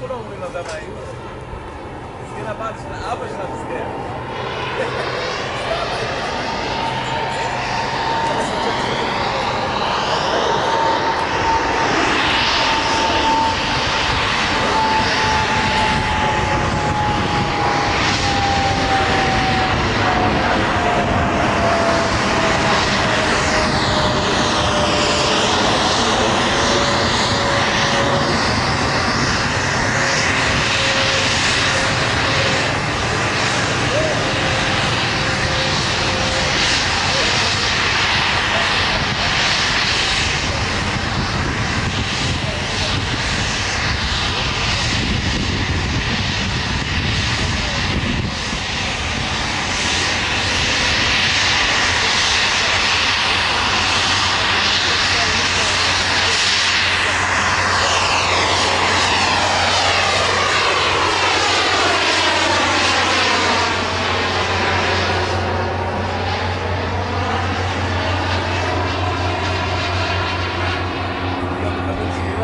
כולם אומרים לאדם היהודי, מסכן הבת שלה, אבא שלה מסכן.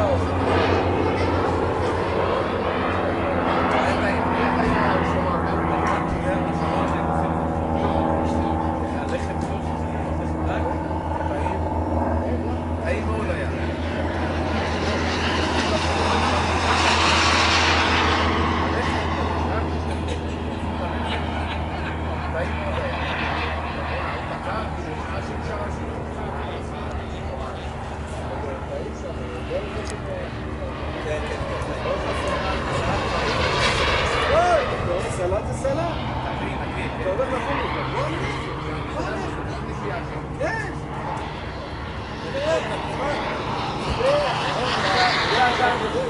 六。Obrigado.